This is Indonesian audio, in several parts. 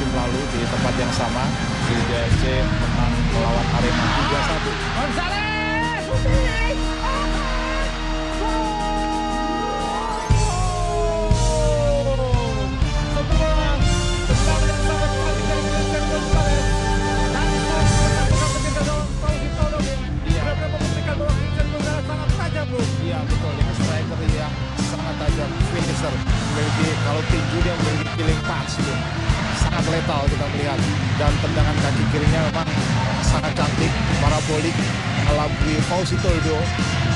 musim lalu di tempat yang sama Sriwijaya FC menang melawan Arema 3-1. Gonzales, putih. Iya betul, ini striker yang sangat tajam, finisher. Memiliki kalau tinju dia memiliki killing punch itu. Sangat letal kita melihat dan tendangan kaki kirinya memang sangat cantik, parabolik ala Fauzi Toldo.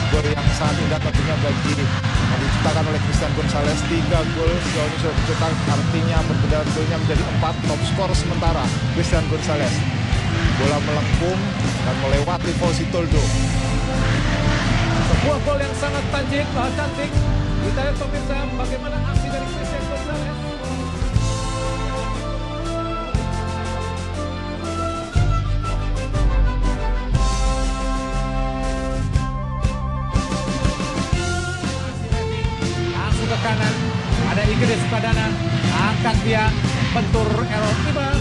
Gol yang sangat indah tentunya bagi yang diciptakan oleh Christian Gonzalez. Tiga gol sejauh ini sudah dicetak, artinya berbeda golnya menjadi empat top skor sementara Christian Gonzalez. Bola melengkung dan melewati Fauzi Toldo. Sebuah gol yang sangat tajik, cantik. Kita lihat pemirsa kanan, ada Igris Padana, angkat dia, bentur error tiba.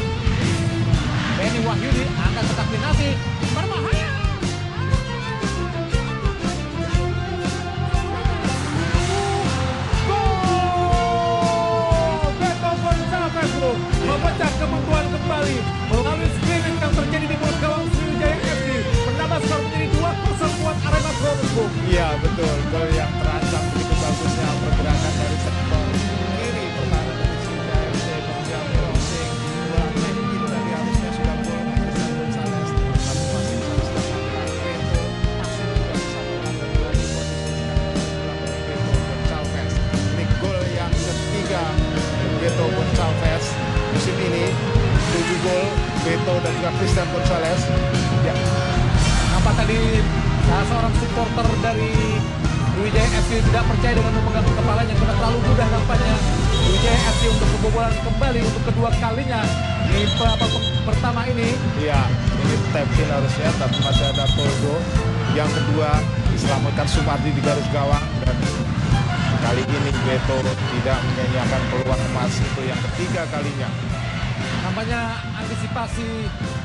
Gol Beto dan juga Christian Gonzalez ya Apa tadi salah seorang supporter dari Wijaya FC tidak percaya dengan memegang kepalanya karena terlalu mudah nampaknya Wijaya FC untuk kebobolan kembali untuk kedua kalinya di babak pertama ini Iya, ini tap in harusnya, tapi masih ada Toldo. Yang kedua, diselamatkan Sumardi di garis gawang. Dan kali ini Beto tidak menyanyiakan peluang emas itu yang ketiga kalinya. Nampaknya antisipasi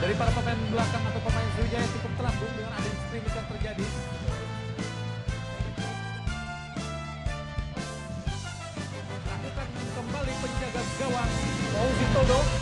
dari para pemain belakang atau pemain Sriwijaya cukup terlambung dengan adanya scrimmage yang terjadi. Lakukan kembali penjaga gawang Fauzi Todo